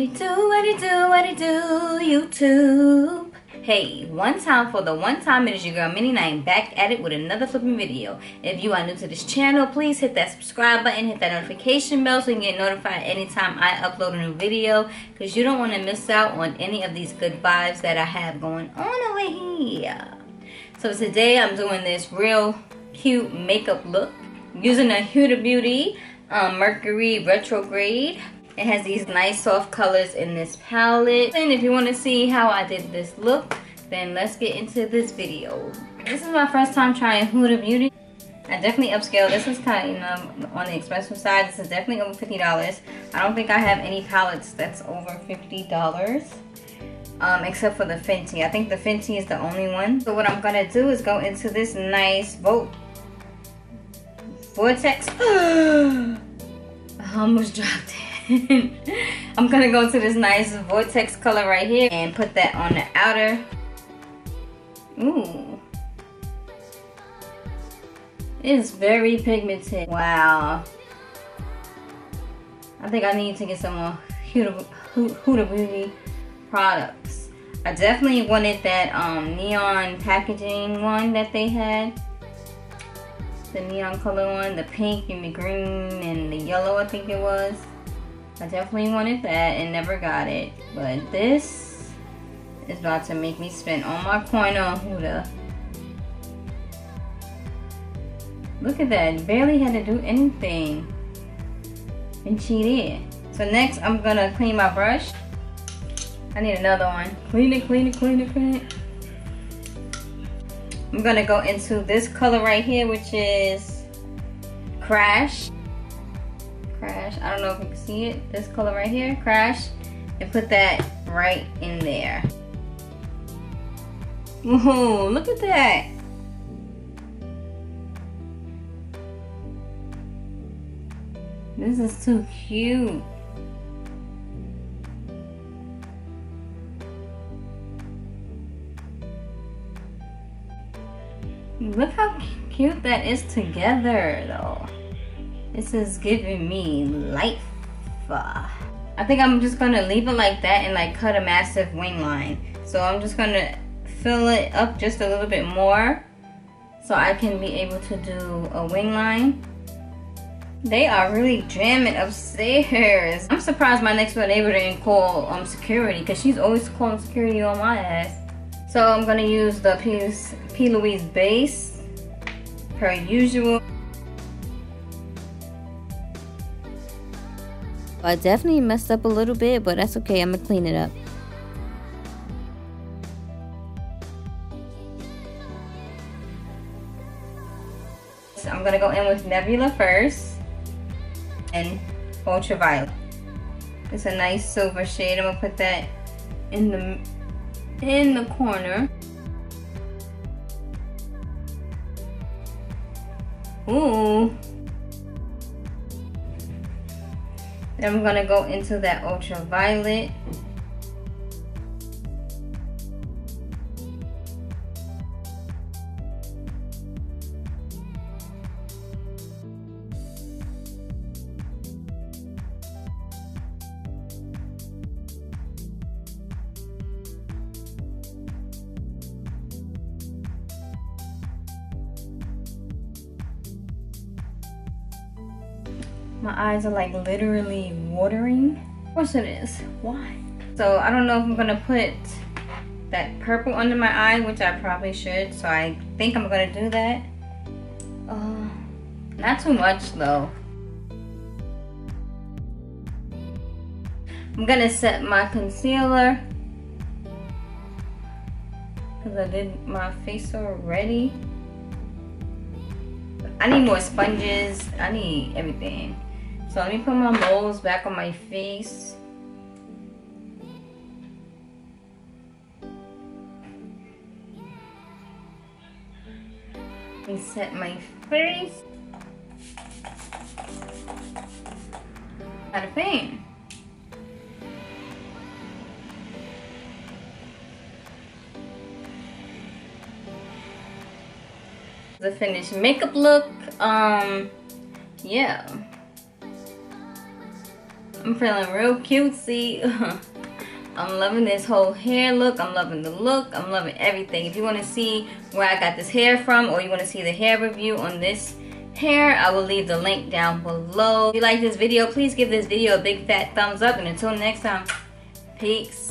it do, what it do, what it do, YouTube? Hey, one time for the one time it is your girl Minnie Nine back at it with another flipping video. If you are new to this channel, please hit that subscribe button, hit that notification bell so you can get notified anytime I upload a new video. Because you don't want to miss out on any of these good vibes that I have going on over here. So today I'm doing this real cute makeup look using a Huda Beauty um, Mercury Retrograde. It has these nice soft colors in this palette. And if you want to see how I did this look, then let's get into this video. This is my first time trying Huda Beauty. I definitely upscale. This is kind of on the expensive side. This is definitely over $50. I don't think I have any palettes that's over $50. Um, except for the Fenty. I think the Fenty is the only one. So what I'm going to do is go into this nice boat Vortex. I almost dropped it. I'm gonna go to this nice vortex color right here and put that on the outer. Ooh. It's very pigmented. Wow. I think I need to get some more Huda, Huda Beauty products. I definitely wanted that um, neon packaging one that they had. The neon color one, the pink and the green and the yellow I think it was. I definitely wanted that and never got it. But this is about to make me spend all my coin on Huda. Look at that. Barely had to do anything. And she did. So next I'm gonna clean my brush. I need another one. Clean it, clean it, clean it, clean it. I'm gonna go into this color right here, which is Crash. Crash. I don't know if you can see it. This color right here, Crash. And put that right in there. Whoa, look at that. This is too cute. Look how cute that is together though. This is giving me life. I think I'm just gonna leave it like that and like cut a massive wing line. So I'm just gonna fill it up just a little bit more so I can be able to do a wing line. They are really jamming upstairs. I'm surprised my next door neighbor didn't call um, security because she's always calling security on my ass. So I'm gonna use the P. P. Louise base per usual. I definitely messed up a little bit, but that's okay. I'm going to clean it up. So I'm going to go in with Nebula first and Ultraviolet. It's a nice silver shade. I'm going to put that in the in the corner. Ooh. Then I'm gonna go into that ultraviolet. My eyes are like literally watering. Of course it is. Why? So I don't know if I'm gonna put that purple under my eye, which I probably should. So I think I'm gonna do that. Uh, not too much though. I'm gonna set my concealer because I did my face already. I need more sponges. I need everything. So let me put my moles back on my face. Me set my face. Out of pain. The finished makeup look. Um, yeah. I'm feeling real cutesy. I'm loving this whole hair look. I'm loving the look. I'm loving everything. If you want to see where I got this hair from or you want to see the hair review on this hair, I will leave the link down below. If you like this video, please give this video a big fat thumbs up. And until next time, peace.